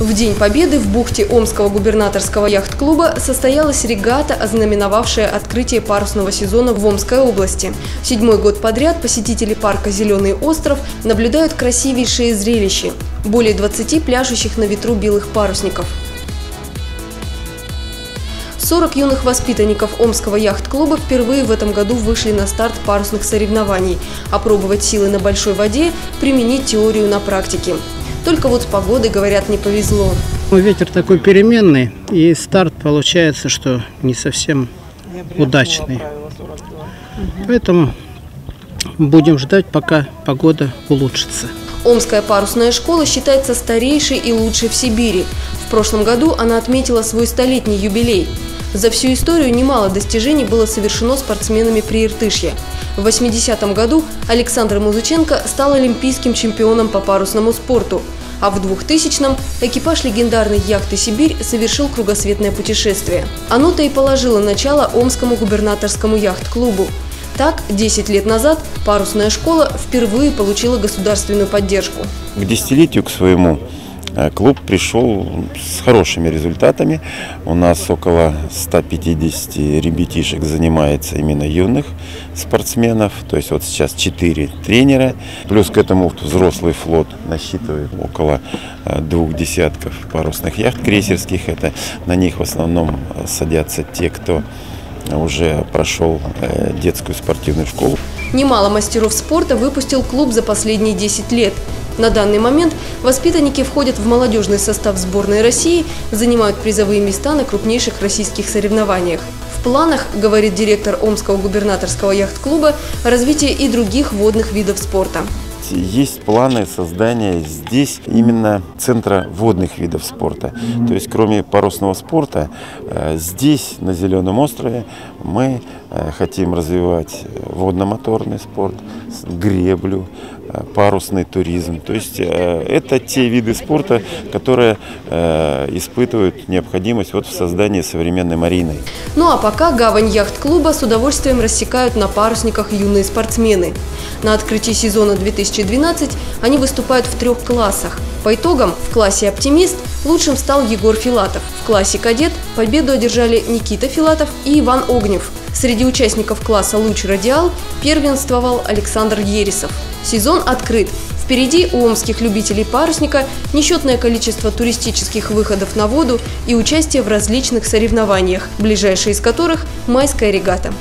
В День Победы в бухте Омского губернаторского яхт-клуба состоялась регата, ознаменовавшая открытие парусного сезона в Омской области. Седьмой год подряд посетители парка «Зеленый остров» наблюдают красивейшие зрелища. Более 20 пляшущих на ветру белых парусников. 40 юных воспитанников Омского яхт-клуба впервые в этом году вышли на старт парусных соревнований. Опробовать силы на большой воде, применить теорию на практике. Только вот с погодой, говорят, не повезло. Ну, ветер такой переменный, и старт получается, что не совсем удачный. Поэтому будем ждать, пока погода улучшится. Омская парусная школа считается старейшей и лучшей в Сибири. В прошлом году она отметила свой столетний юбилей. За всю историю немало достижений было совершено спортсменами при Иртышье. В 80-м году Александр Музыченко стал олимпийским чемпионом по парусному спорту, а в 2000-м экипаж легендарной яхты «Сибирь» совершил кругосветное путешествие. Оно-то и положило начало Омскому губернаторскому яхт-клубу. Так, 10 лет назад парусная школа впервые получила государственную поддержку. К десятилетию к своему клуб пришел с хорошими результатами. У нас около 150 ребятишек занимается именно юных спортсменов. То есть вот сейчас 4 тренера. Плюс к этому взрослый флот насчитывает около э, двух десятков парусных яхт крейсерских. Это на них в основном садятся те, кто уже прошел э, детскую спортивную школу. Немало мастеров спорта выпустил клуб за последние 10 лет. На данный момент воспитанники входят в молодежный состав сборной России, занимают призовые места на крупнейших российских соревнованиях. В планах, говорит директор Омского губернаторского яхт-клуба, развитие и других водных видов спорта есть планы создания здесь именно центра водных видов спорта. То есть кроме парусного спорта, э, здесь, на Зеленом острове, мы э, хотим развивать водно-моторный спорт, греблю, парусный туризм. То есть это те виды спорта, которые испытывают необходимость вот в создании современной марины. Ну а пока гавань яхт-клуба с удовольствием рассекают на парусниках юные спортсмены. На открытии сезона 2012 они выступают в трех классах. По итогам в классе «Оптимист» лучшим стал Егор Филатов. В классе «Кадет» победу одержали Никита Филатов и Иван Огнев. Среди участников класса «Луч Радиал» первенствовал Александр Ересов. Сезон открыт. Впереди у омских любителей парусника несчетное количество туристических выходов на воду и участие в различных соревнованиях, ближайшие из которых – майская регата.